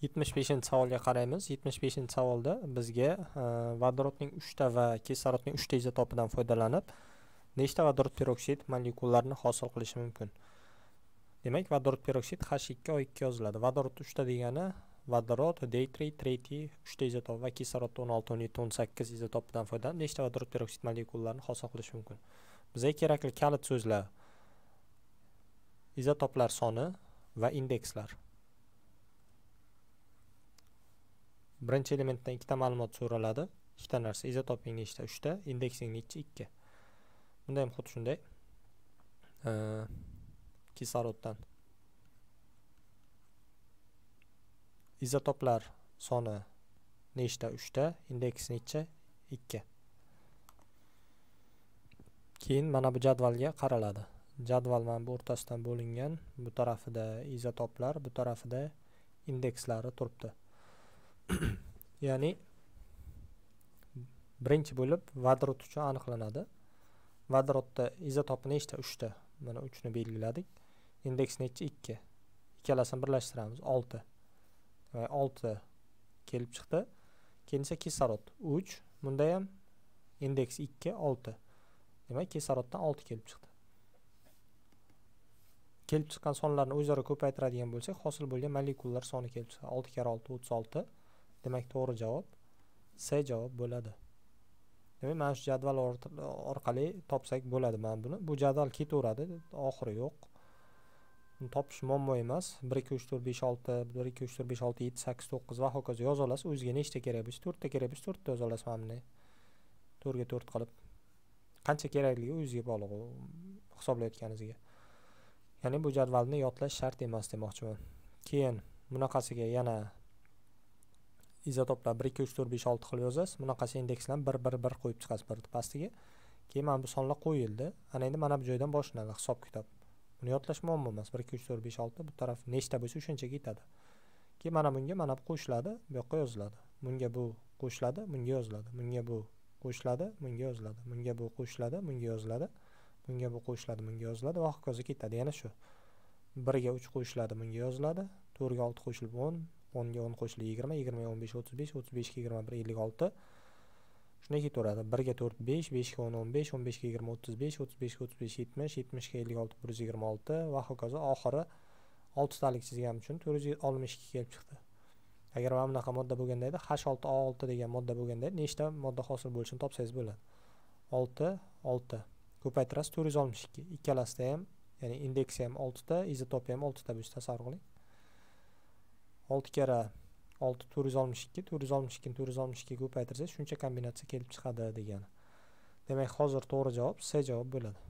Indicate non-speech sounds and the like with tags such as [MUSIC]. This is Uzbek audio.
yetmish beshinchi savolga qaraymiz. Yetmish beshinchi savolda bizga e, vodorodning uchta va kislorodning uchta izotopidan foydalanib nechta vodorod peroksid molekularini hosil qilishi mumkin? Demak vodorod peroksid h ikki o ikki yoziladi. Vodorod uchta degani vodorod deytriy tretiy uchta izotop va kislorod o'n olti o'n yetti o'n sakkiz izotopidan foydalanib nechta vodorod peroksid molekularini hosil qilish mumkin? Bizga kerakli kalit so'zlar izotoplar soni va indekslar. Birinchi elementdan ikkita ma'lumot so'raladi. Ikkita narsa izotoping nechta uchta indeksing nechi ikki. Bunda ham xuddi shunday. Kisloroddan. Izotoplar soni nechta? Uchta indeks necha? Ikki. Keyin mana bu jadvalga qaraladi. Jadval mana bu o'rtasidan bo'lingan. Bu tarafida izotoplar bu tarafida indekslari turibdi. [CLEARS THROAT] ya'ni birinchi bo'lib vodorod uchun aniqlanadi. Vodorodda izotopi nechta? Uchta. Mana uchni belgiladik. Indeks nechi? Ikki. Ikkalasini birlashtiramiz. Olti. Demak olti kelib chiqdi. Keyin esa kislorod uch. Bunda ham indeks ikki olti. Demak kisloroddan olti kelib chiqdi. Kelib chiqqan sonlarni o'zaro ko'paytiradigan bo'lsak hosil bo'lgan molekulalar soni kelib chiqadi. Olti karra olti o'ttiz olti. Demak to'g'ri javob c javob bo'ladi. Demak mana shu jadval orqali topsak bo'ladi mana buni. Bu jadval ketaveradi oxiri yo'q. Topish muammo emas. Bir ikki uch to'rt besh olti bir ikki uch to'rt besh olti yetti sakkiz to'qqiz va hokazo yoza olasiz. O'ziga nechta kerak bo'lsa to'rtta kerak bo'lsa to'rtta yoza olasiz mana bunday to'rtga to'rt qilib. Qancha kerakligi o'zizga bog'liq u hisoblayotganingizga. Ya'ni bu jadvalni yodlash shart emas demoqchiman. Keyin bunaqasiga yana izotoplar bir ikki uch to'rt besh olti qilib yozasiz. Bunaqasi indekslarni bir bir bir qo'yib chiqasiz bir pastiga. Keyin mana bu sonlar qo'yildi. Ana endi mana bu joydan boshlanadi hisob kitob. Buni yodlash muammo emas. Bir ikki uch to'rt besh olti bu taraf nechta bo'lsa o'shancha ketadi keyin mana bunga mana bu qo'shiladi bu yoqqa yoziladi. Bunga bu qo'shiladi bunga yoziladi. Bunga bu qo'shiladi bunga yoziladi. Bunga bu qo'shiladi bunga yoziladi. Bunga bu qo'shiladi bunga yoziladi va hokazo ketadi. Yana shu. Birga uch qo'shiladi bunga yoziladi. To'rtga olti qo'shilib o'n. O'nga o'n qo'shilib yigirma yigirmaga o'n besh o'ttiz besh o'ttiz beshga yigirma bir ellik olti. Shunday ketaveradi birga to'rt besh beshga o'n o'n besh o'n beshga yigirma o'ttiz besh o'ttiz beshga o'ttiz besh yetmish yetmishga ellik olti bir yuz yigirma olti. Va hokazo oxiri oltitalik chizganim uchun to'rt yuz oltmish ikki kelib chiqdi. Agar mana bunaqa modda bo'lganda edi h olti o olti degan modda bo'lganda nechta modda hosil bo'lishini topsangiz bo'ladi. Olti olti. Ko'paytirasiz to'rt yuz oltmish ikki ikkalasida ham ya'ni indeksi ham oltita izotopi ham oltita bo'lsa tasavvur qiling. Olti karra olti to'rt yuz oltmish ikki to'rt yuz oltmish ikkini to'rt yuz oltmish ikkiga ko'paytirsangiz shuncha kombinatsiya kelib chiqadi degani. Demak hozir to'g'ri javob c javob bo'ladi.